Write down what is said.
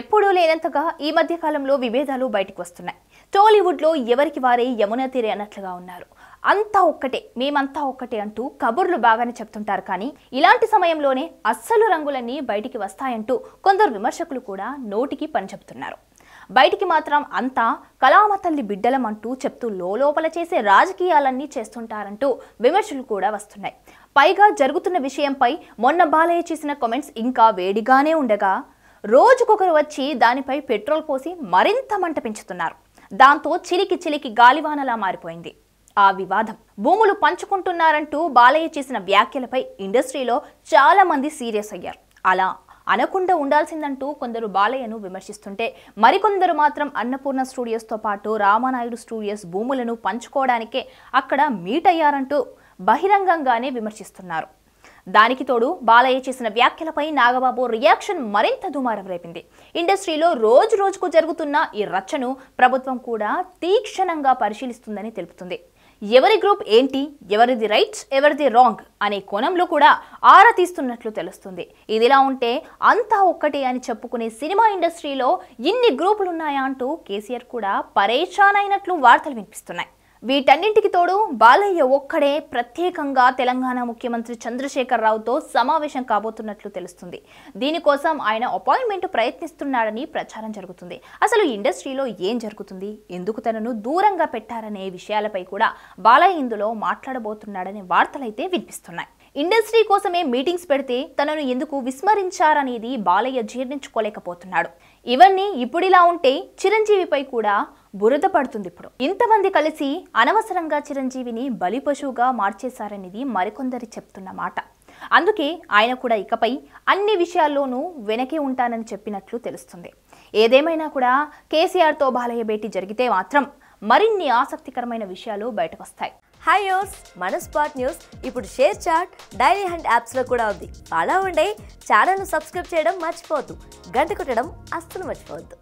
ఎప్పుడూ లేనంతగా ఈ మధ్య కాలంలో విభేదాలు బయటకు వస్తున్నాయి. టాలీవుడ్లో ఎవరికి వారే యమునా తీరే అన్నట్లుగా ఉన్నారు. అంతా ఒక్కటే మేమంతా ఒక్కటే అంటూ కబుర్లు బాగానే చెప్తుంటారు కానీ ఇలాంటి సమయంలోనే అస్సలు రంగులన్నీ బయటికి వస్తాయంటూ కొందరు విమర్శకులు కూడా నోటికి పని చెప్తున్నారు. బయటికి మాత్రం అంతా కళామతల్లి బిడ్డలం అంటూ చెప్తూ లోపల చేసే రాజకీయాలన్నీ చేస్తుంటారంటూ విమర్శలు కూడా వస్తున్నాయి. పైగా జరుగుతున్న విషయంపై మొన్న బాలయ్య చేసిన కామెంట్స్ ఇంకా వేడిగానే ఉండగా రోజుకొకరు వచ్చి దానిపై పెట్రోల్ పోసి మరింత మంట పెంచుతున్నారు. దాంతో చిలికి చిలికి గాలివానలా మారిపోయింది. ఆ వివాదం భూములు పంచుకుంటున్నారంటూ బాలయ్య చేసిన వ్యాఖ్యలపై ఇండస్ట్రీలో చాలా మంది సీరియస్ అయ్యారు. అలా అనకుండా ఉండాల్సిందంటూ కొందరు బాలయ్యను విమర్శిస్తుంటే మరికొందరు మాత్రం అన్నపూర్ణ స్టూడియోస్తో పాటు రామానాయుడు స్టూడియోస్ భూములను పంచుకోవడానికే అక్కడ మీట్ అయ్యారంటూ బహిరంగంగానే విమర్శిస్తున్నారు. దానికి తోడు బాలయ్య చేసిన వ్యాఖ్యలపై నాగబాబు రియాక్షన్ మరింత దుమారం రేపింది. ఇండస్ట్రీలో రోజు రోజుకు జరుగుతున్న ఈ రచ్చను ప్రభుత్వం కూడా తీక్షణంగా పరిశీలిస్తుందని తెలుపుతుంది. ఎవరి గ్రూప్ ఏంటి ఎవరిది రైట్స్ ఎవరిది రాంగ్ అనే కోణంలో కూడా ఆరా తీస్తున్నట్లు తెలుస్తుంది. ఇదిలా ఉంటే అంతా ఒక్కటే అని చెప్పుకునే సినిమా ఇండస్ట్రీలో ఇన్ని గ్రూపులున్నాయా అంటూ కేసీఆర్ కూడా పరేషాన్ అయినట్లు వార్తలు వినిపిస్తున్నాయి. వీటన్నింటికి తోడు బాలయ్య ఒక్కడే ప్రత్యేకంగా తెలంగాణ ముఖ్యమంత్రి చంద్రశేఖర్ రావుతో సమావేశం కాబోతున్నట్లు తెలుస్తుంది. దీనికోసం ఆయన అపాయింట్మెంట్ ప్రయత్నిస్తున్నాడని ప్రచారం జరుగుతుంది. అసలు ఇండస్ట్రీలో ఏం జరుగుతుంది? ఎందుకు తనను దూరంగా పెట్టారనే విషయాలపై కూడా బాలయ్య ఇందులో మాట్లాడబోతున్నాడనే వార్తలైతే వినిపిస్తున్నాయి. ఇండస్ట్రీ కోసమే మీటింగ్స్ పెడితే తనను ఎందుకు విస్మరించారనేది బాలయ్య జీర్ణించుకోలేకపోతున్నాడు. ఇవన్నీ ఇప్పుడిలా ఉంటే చిరంజీవిపై కూడా బురద పడుతుంది ఇప్పుడు. ఇంతమంది కలిసి అనవసరంగా చిరంజీవిని బలి పశువుగా మార్చేశారనేది మరికొందరి చెప్తున్న మాట. అందుకే ఆయన కూడా ఇకపై అన్ని విషయాల్లోనూ వెనకే ఉంటానని చెప్పినట్లు తెలుస్తుంది. ఏదేమైనా కూడా కేసీఆర్తో బాలయ్య భేటీ జరిగితే మాత్రం మరిన్ని ఆసక్తికరమైన విషయాలు బయటకొస్తాయి. హాయ్ యోస్ మన స్పాట్ న్యూస్ ఇప్పుడు షేర్ చాట్ డైలీ హ్యాండ్ యాప్స్లో కూడా ఉంది. ఫాలో ఉండే ఛానల్ను సబ్స్క్రైబ్ చేయడం మర్చిపోవద్దు. గంట కొట్టడం అస్సలు మర్చిపోవద్దు.